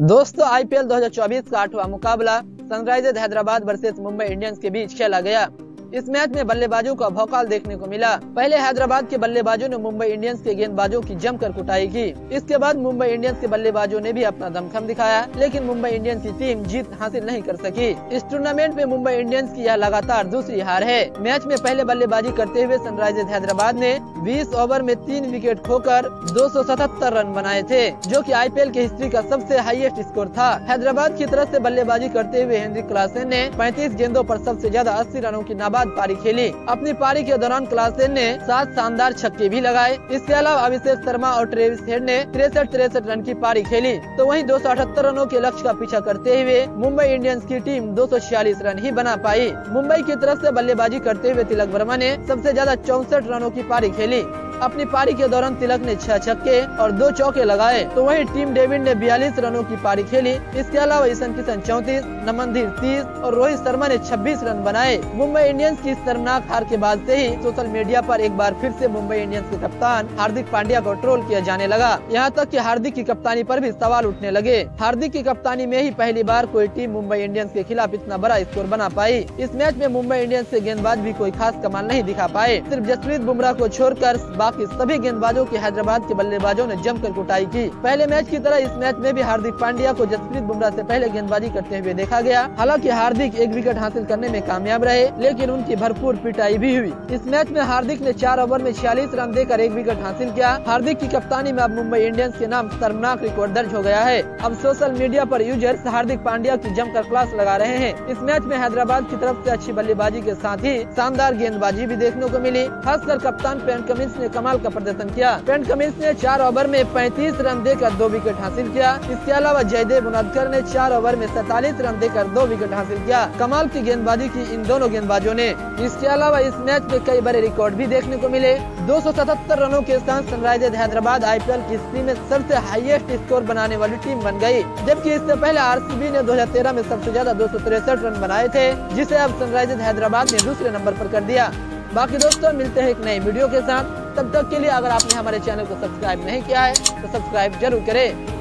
दोस्तों आईपीएल 2024 का आठवां मुकाबला Sunrisers Hyderabad versus Mumbai Indians के बीच खेला गया। इस मैच में बल्लेबाजों का भौकाल देखने को मिला। पहले हैदराबाद के बल्लेबाजों ने मुंबई इंडियंस के गेंदबाजों की जमकर कुटाई की। इसके बाद मुंबई इंडियंस के बल्लेबाजों ने भी अपना दमखम दिखाया, लेकिन मुंबई इंडियंस की टीम जीत हासिल नहीं कर सकी। इस टूर्नामेंट में मुंबई इंडियंस की यह लगातार दूसरी हार है। मैच में पहले बल्लेबाजी करते हुए सनराइजर्स हैदराबाद ने 20 ओवर में तीन विकेट खोकर 277 रन बनाए थे, जो कि आईपीएल के हिस्ट्री का सबसे हाईएस्ट स्कोर था। हैदराबाद की तरफ़ से बल्लेबाजी करते हुए हेनरी क्लासन ने 35 गेंदों पर सबसे ज़्यादा 80 रनों की नाबाद पारी खेली। अपनी पारी के दौरान क्लासेन ने सात शानदार छक्के भी लगाए। इसके अलावा अभिषेक शर्मा और ट्रेविस हेड ने तिरसठ तिरसठ रन की पारी खेली। तो वहीं दो सौ अठहत्तर रनों के लक्ष्य का पीछा करते हुए मुंबई इंडियंस की टीम दो सौ छियालीस रन ही बना पाई। मुंबई की तरफ़ ऐसी बल्लेबाजी करते हुए तिलक वर्मा ने सबसे ज़्यादा चौसठ रनों की पारी खेली। अपनी पारी के दौरान तिलक ने छह छक्के और दो चौके लगाए तो वहीं टीम डेविड ने बयालीस रनों की पारी खेली। इसके अलावा ईशन किशन चौतीस, नमनधीर तीस और रोहित शर्मा ने 26 रन बनाए। मुंबई इंडियंस की शर्मनाक हार के बाद से ही सोशल मीडिया पर एक बार फिर से मुंबई इंडियंस के कप्तान हार्दिक पांड्या को ट्रोल किया जाने लगा। यहाँ तक की हार्दिक की कप्तानी आरोप भी सवाल उठने लगे। हार्दिक की कप्तानी में ही पहली बार कोई टीम मुंबई इंडियंस के खिलाफ इतना बड़ा स्कोर बना पाई। इस मैच में मुंबई इंडियंस के गेंदबाज भी कोई खास कमाल नहीं दिखा पाए। सिर्फ़ जसप्रीत बुमराह को छोड़कर बाकी सभी गेंदबाजों की हैदराबाद के बल्लेबाजों ने जमकर कुटाई की। पहले मैच की तरह इस मैच में भी हार्दिक पांड्या को जसप्रीत बुमराह से पहले गेंदबाजी करते हुए देखा गया। हालाँकि हार्दिक एक विकेट हासिल करने में कामयाब रहे, लेकिन उनकी भरपूर पिटाई भी हुई। इस मैच में हार्दिक ने चार ओवर में छियालीस रन देकर एक विकेट हासिल किया। हार्दिक की कप्तानी में अब मुंबई इंडियंस के नाम शर्मनाक रिकॉर्ड दर्ज हो गया है। अब सोशल मीडिया आरोप यूज़र्स हार्दिक पांड्या की जमकर क्लास लगा रहे हैं। इस मैच में हैदराबाद की तरफ़ ऐसी अच्छी बल्लेबाजी के साथ ही शानदार गेंदबाजी भी देखने को मिली। खासकर कप्तान पेन कमिंस ने कमाल का प्रदर्शन किया। पेन कमिंस ने चार ओवर में 35 रन देकर दो विकेट हासिल किया। इसके अलावा जयदेव उनदकर ने चार ओवर में सैतालीस रन देकर दो विकेट हासिल किया। कमाल की गेंदबाजी की इन दोनों गेंदबाजों ने। इसके अलावा इस मैच में कई बड़े रिकॉर्ड भी देखने को मिले। 277 रनों के साथ सनराइजर्स हैदराबाद आईपीएल की हिस्ट्री में सबसे हाईएस्ट स्कोर बनाने वाली टीम बन गई। जबकि इससे पहले आरसीबी ने 2013 में सबसे ज़्यादा दो रन बनाए थे, जिसे अब सनराइजर्स हैदराबाद ने दूसरे नंबर आरोप कर दिया। बाकी दोस्तों, मिलते हैं एक नई वीडियो के साथ। तब तक के लिए अगर आपने हमारे चैनल को सब्सक्राइब नहीं किया है तो सब्सक्राइब ज़रूर करें।